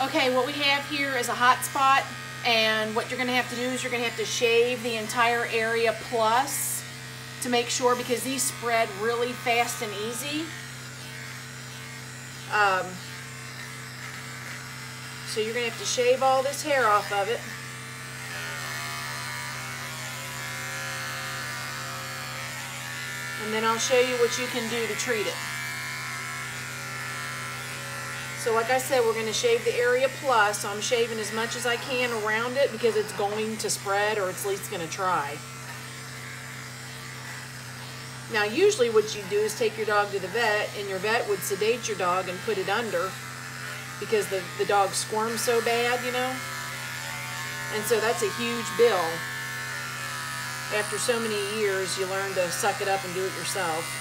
Okay, what we have here is a hot spot and what you're gonna have to do is you're gonna have to shave the entire area plus to make sure because these spread really fast and easy. Um, so you're gonna have to shave all this hair off of it. And then I'll show you what you can do to treat it. So like I said, we're gonna shave the area plus, so I'm shaving as much as I can around it because it's going to spread or it's at least gonna try. Now usually what you do is take your dog to the vet and your vet would sedate your dog and put it under because the, the dog squirms so bad, you know? And so that's a huge bill after so many years, you learn to suck it up and do it yourself.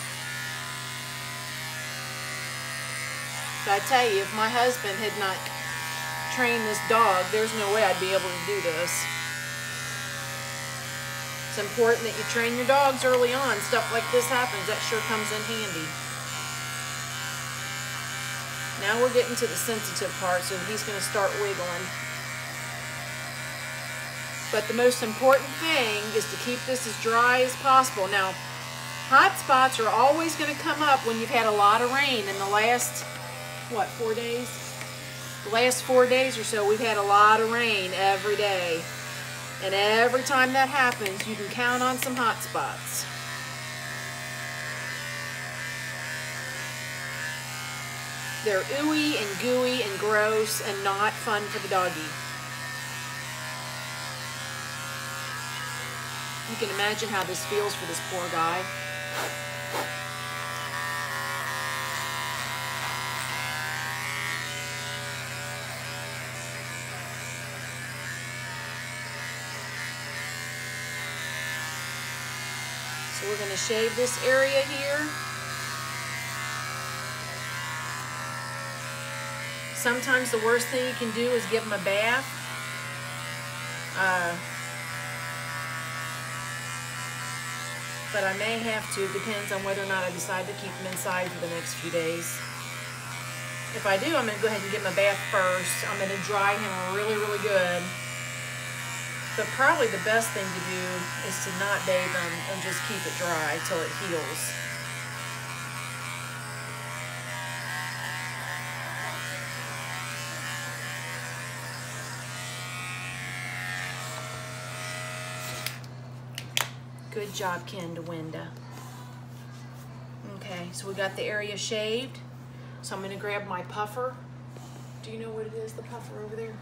I tell you, if my husband had not trained this dog, there's no way I'd be able to do this. It's important that you train your dogs early on. Stuff like this happens. That sure comes in handy. Now we're getting to the sensitive part, so he's going to start wiggling. But the most important thing is to keep this as dry as possible. Now, hot spots are always going to come up when you've had a lot of rain in the last, what, four days? The last four days or so, we've had a lot of rain every day. And every time that happens, you can count on some hot spots. They're ooey and gooey and gross and not fun for the doggy. You can imagine how this feels for this poor guy. So we're going to shave this area here. Sometimes the worst thing you can do is give them a bath. Uh, but I may have to. Depends on whether or not I decide to keep them inside for the next few days. If I do, I'm going to go ahead and give him a bath first. I'm going to dry him really, really good. But probably the best thing to do is to not bathe them and just keep it dry till it heals. Good job, Ken DeWinda. Okay, so we got the area shaved. So I'm gonna grab my puffer. Do you know what it is, the puffer over there?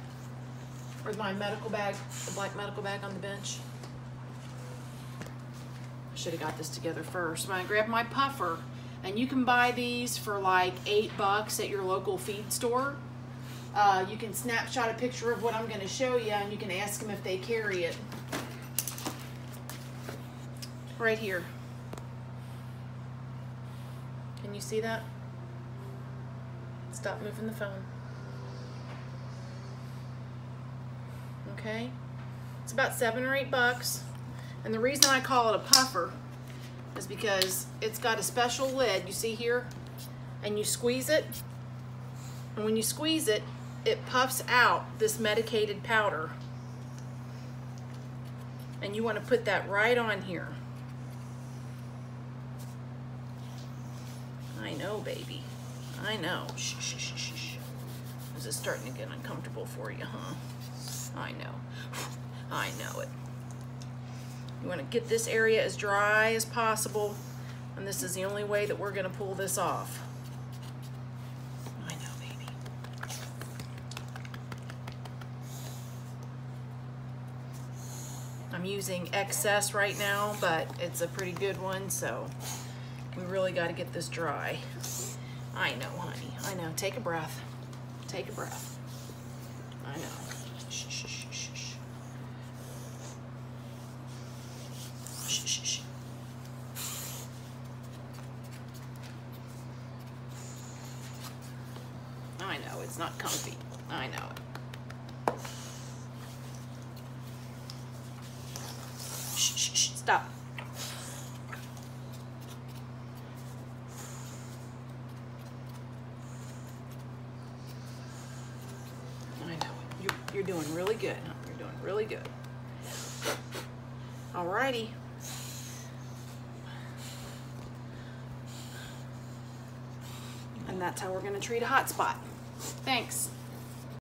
Or my medical bag, the black medical bag on the bench? I should have got this together first. I'm gonna grab my puffer. And you can buy these for like eight bucks at your local feed store. Uh, you can snapshot a picture of what I'm gonna show you and you can ask them if they carry it right here. Can you see that? Stop moving the phone. Okay, it's about seven or eight bucks. And the reason I call it a puffer is because it's got a special lid, you see here? And you squeeze it, and when you squeeze it, it puffs out this medicated powder. And you want to put that right on here. I know, baby. I know. Shh, shh, shh, shh, shh. This is starting to get uncomfortable for you, huh? I know. I know it. You want to get this area as dry as possible, and this is the only way that we're going to pull this off. I know, baby. I'm using excess right now, but it's a pretty good one, so we really got to get this dry. I know, honey. I know. Take a breath. Take a breath. I know. I know, it's not comfy. I know it. Shh, shh, shh. Stop. You're doing really good. You're doing really good. Alrighty. And that's how we're gonna treat a hot spot. Thanks.